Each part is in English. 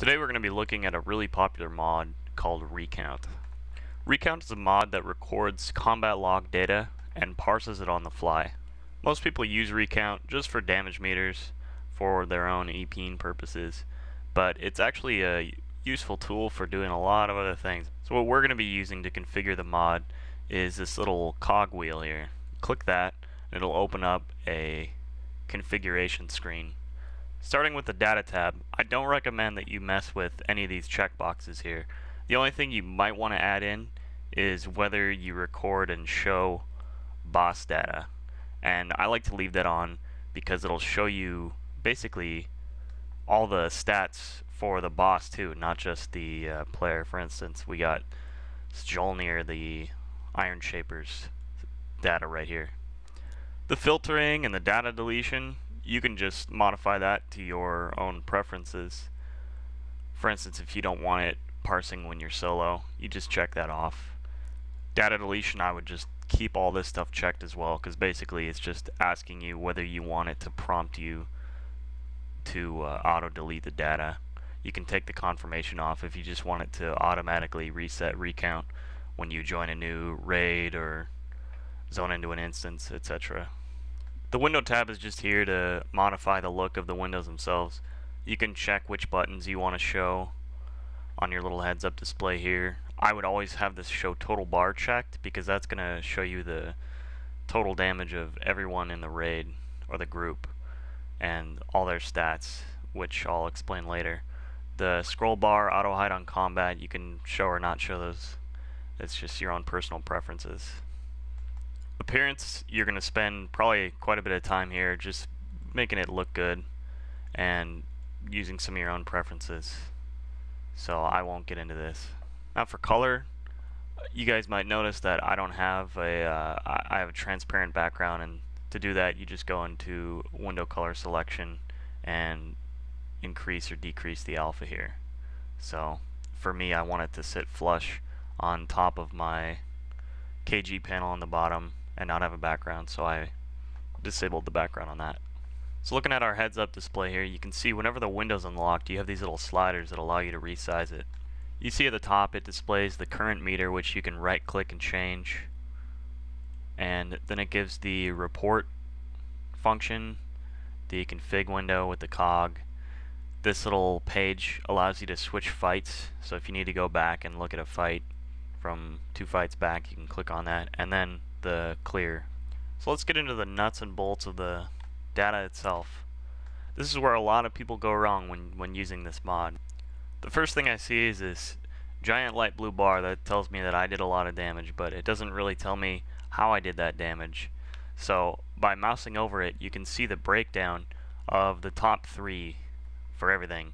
Today we're going to be looking at a really popular mod called Recount. Recount is a mod that records combat log data and parses it on the fly. Most people use Recount just for damage meters for their own EPing purposes, but it's actually a useful tool for doing a lot of other things. So what we're going to be using to configure the mod is this little cog wheel here. Click that and it'll open up a configuration screen Starting with the data tab, I don't recommend that you mess with any of these checkboxes here. The only thing you might want to add in is whether you record and show boss data. And I like to leave that on because it'll show you basically all the stats for the boss too, not just the uh, player. For instance, we got Skjoldnir, the Iron Shapers data right here. The filtering and the data deletion, you can just modify that to your own preferences. For instance, if you don't want it parsing when you're solo, you just check that off. Data deletion, I would just keep all this stuff checked as well, because basically it's just asking you whether you want it to prompt you to uh, auto-delete the data. You can take the confirmation off if you just want it to automatically reset recount when you join a new raid or zone into an instance, etc. The window tab is just here to modify the look of the windows themselves. You can check which buttons you want to show on your little heads up display here. I would always have this show total bar checked because that's going to show you the total damage of everyone in the raid or the group and all their stats which I'll explain later. The scroll bar, auto hide on combat, you can show or not show those. It's just your own personal preferences appearance, you're going to spend probably quite a bit of time here just making it look good and using some of your own preferences. So I won't get into this. Now for color, you guys might notice that I don't have a uh, I have a transparent background and to do that you just go into window color selection and increase or decrease the alpha here. So for me I want it to sit flush on top of my KG panel on the bottom and not have a background, so I disabled the background on that. So looking at our heads up display here, you can see whenever the window's unlocked, you have these little sliders that allow you to resize it. You see at the top it displays the current meter which you can right click and change and then it gives the report function, the config window with the cog. This little page allows you to switch fights so if you need to go back and look at a fight from two fights back you can click on that and then the clear. So let's get into the nuts and bolts of the data itself. This is where a lot of people go wrong when, when using this mod. The first thing I see is this giant light blue bar that tells me that I did a lot of damage, but it doesn't really tell me how I did that damage. So by mousing over it, you can see the breakdown of the top three for everything.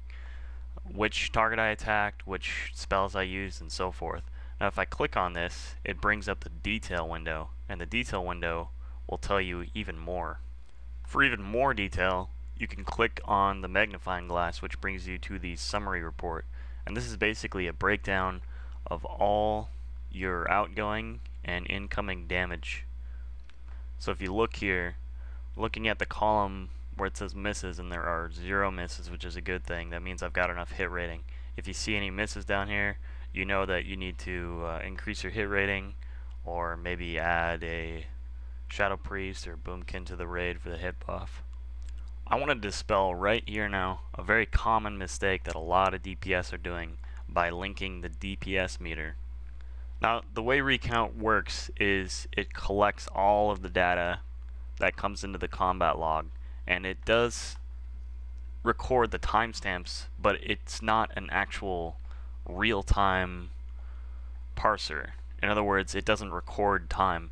Which target I attacked, which spells I used, and so forth. Now if I click on this, it brings up the detail window, and the detail window will tell you even more. For even more detail, you can click on the magnifying glass which brings you to the summary report. And this is basically a breakdown of all your outgoing and incoming damage. So if you look here, looking at the column where it says misses and there are zero misses, which is a good thing, that means I've got enough hit rating. If you see any misses down here, you know that you need to uh, increase your hit rating or maybe add a Shadow Priest or Boomkin to the raid for the hit buff. I want to dispel right here now a very common mistake that a lot of DPS are doing by linking the DPS meter. Now the way Recount works is it collects all of the data that comes into the combat log and it does record the timestamps but it's not an actual real-time parser. In other words, it doesn't record time.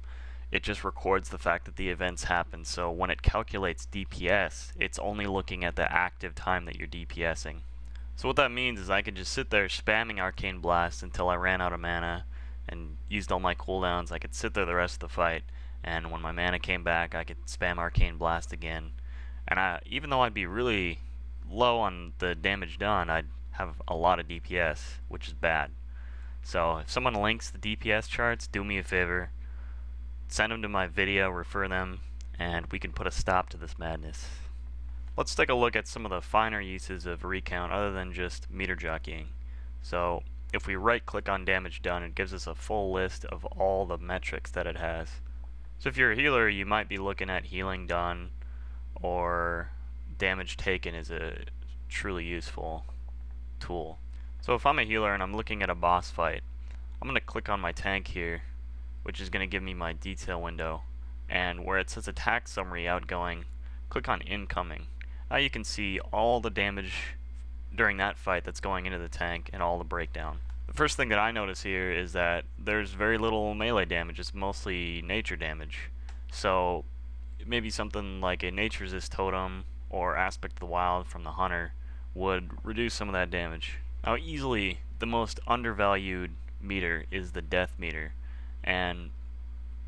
It just records the fact that the events happen. So when it calculates DPS, it's only looking at the active time that you're DPSing. So what that means is I could just sit there spamming Arcane Blast until I ran out of mana and used all my cooldowns. I could sit there the rest of the fight, and when my mana came back, I could spam Arcane Blast again. And I, even though I'd be really low on the damage done, I'd have a lot of DPS, which is bad. So if someone links the DPS charts, do me a favor, send them to my video, refer them, and we can put a stop to this madness. Let's take a look at some of the finer uses of recount other than just meter jockeying. So if we right click on damage done it gives us a full list of all the metrics that it has. So if you're a healer you might be looking at healing done or damage taken is a truly useful tool. So if I'm a healer and I'm looking at a boss fight I'm going to click on my tank here which is going to give me my detail window and where it says attack summary outgoing click on incoming now you can see all the damage during that fight that's going into the tank and all the breakdown. The first thing that I notice here is that there's very little melee damage, it's mostly nature damage. So maybe something like a nature resist totem or aspect of the wild from the hunter would reduce some of that damage. Now easily the most undervalued meter is the death meter. And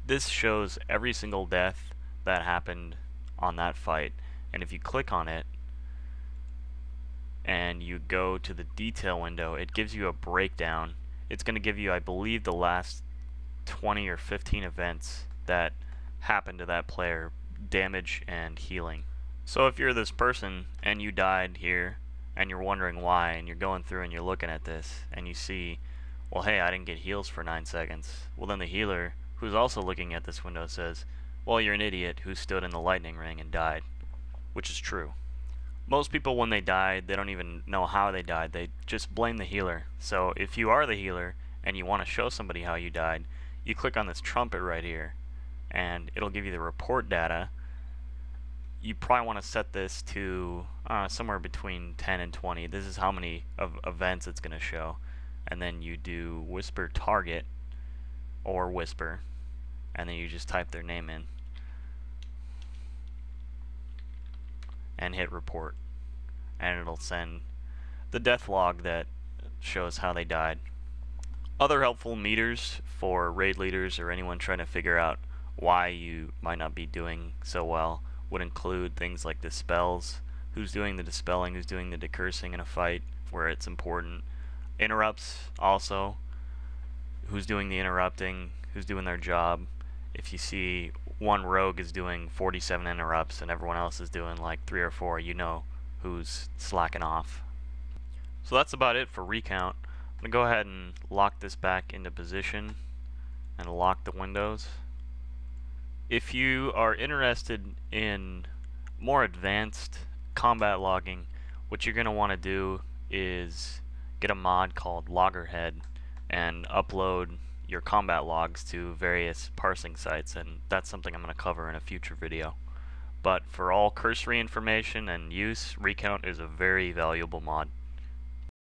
this shows every single death that happened on that fight. And if you click on it and you go to the detail window it gives you a breakdown. It's going to give you I believe the last 20 or 15 events that happened to that player damage and healing. So if you're this person and you died here and you're wondering why and you're going through and you're looking at this and you see well hey I didn't get heals for 9 seconds well then the healer who's also looking at this window says well you're an idiot who stood in the lightning ring and died which is true. Most people, when they died, they don't even know how they died. They just blame the healer. So if you are the healer and you want to show somebody how you died, you click on this trumpet right here, and it'll give you the report data. You probably want to set this to uh, somewhere between 10 and 20. This is how many of events it's going to show. And then you do whisper target or whisper, and then you just type their name in. and hit report and it'll send the death log that shows how they died. Other helpful meters for raid leaders or anyone trying to figure out why you might not be doing so well would include things like dispels, who's doing the dispelling, who's doing the decursing in a fight where it's important. Interrupts also, who's doing the interrupting, who's doing their job. If you see one rogue is doing 47 interrupts and everyone else is doing like 3 or 4, you know who's slacking off. So that's about it for recount. I'm going to go ahead and lock this back into position and lock the windows. If you are interested in more advanced combat logging, what you're going to want to do is get a mod called Loggerhead and upload your combat logs to various parsing sites and that's something I'm going to cover in a future video. But for all cursory information and use, Recount is a very valuable mod.